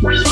Bye.